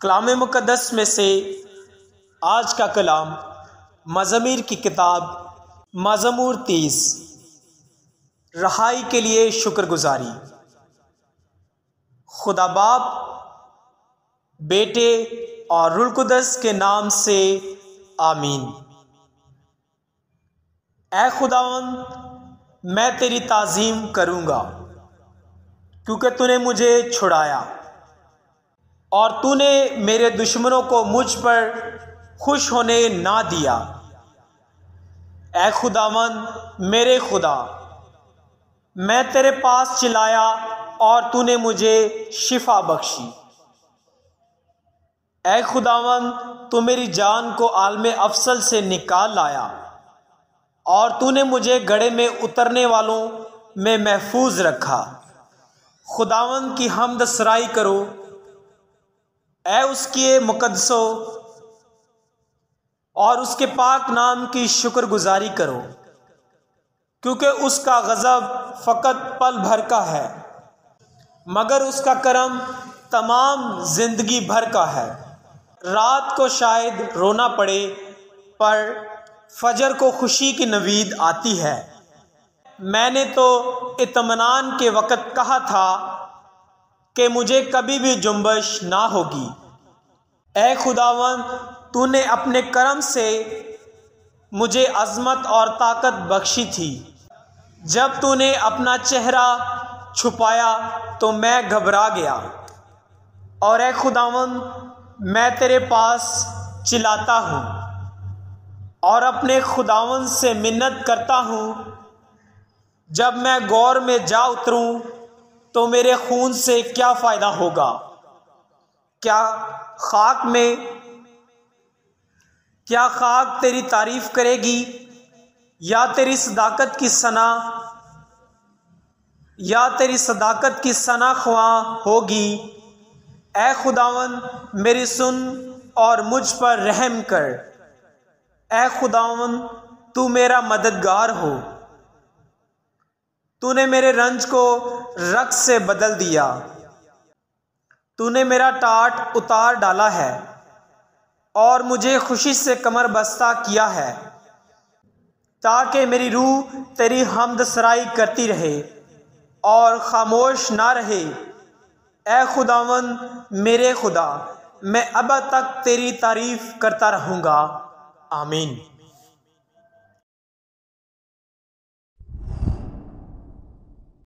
कलाम मुक़दस में से आज का कलाम मज़मीर की किताब मज़मूर तीस, रहाई के लिए शुक्रगुजारी। खुदा बाप, बेटे और रुलकुदस के नाम से आमीन। ए खुदावन मैं तेरी ताज़ीम करूँगा, क्योंकि तूने मुझे छुड़ाया। और तूने मेरे दुश्मनों को मुझ पर खुश होने ना दिया। ए खुदावन, मेरे खुदा, मैं तेरे पास चिल्लाया और तूने मुझे शिफा बख्शी। ए खुदावन, तू मेरी जान को आलम अफसल से निकाल लाया और तूने मुझे गड़े में उतरने वालों में महफूज रखा। खुदावन की हमद सराई करो ए उसके मुकदसों और उसके पाक नाम की शुक्रगुजारी करो, क्योंकि उसका गज़ब फ़कत पल भर का है, मगर उसका करम तमाम ज़िंदगी भर का है। रात को शायद रोना पड़े, पर फजर को खुशी की नवीद आती है। मैंने तो इतमान के वक़्त कहा था कि मुझे कभी भी जुम्बश ना होगी। ए खुदावन, तूने अपने करम से मुझे अजमत और ताकत बख्शी थी। जब तूने अपना चेहरा छुपाया तो मैं घबरा गया। और ए खुदावन, मैं तेरे पास चिल्लाता हूँ और अपने खुदावन से मिन्नत करता हूँ। जब मैं गौर में जा उतरूँ तो मेरे खून से क्या फ़ायदा होगा? क्या खाक में, क्या खाक तेरी तारीफ़ करेगी? या तेरी सदाकत की सना, या तेरी सदाकत की सना ख्वा होगी? ए खुदावन, मेरी सुन और मुझ पर रहम कर। ए खुदावन, तू मेरा मददगार हो। तूने मेरे रंज को रक्स से बदल दिया। तूने मेरा टाट उतार डाला है और मुझे खुशी से कमर बस्ता किया है, ताकि मेरी रूह तेरी हमद सराई करती रहे और खामोश ना रहे। ए खुदावन, मेरे खुदा, मैं अब तक तेरी तारीफ़ करता रहूँगा। आमीन।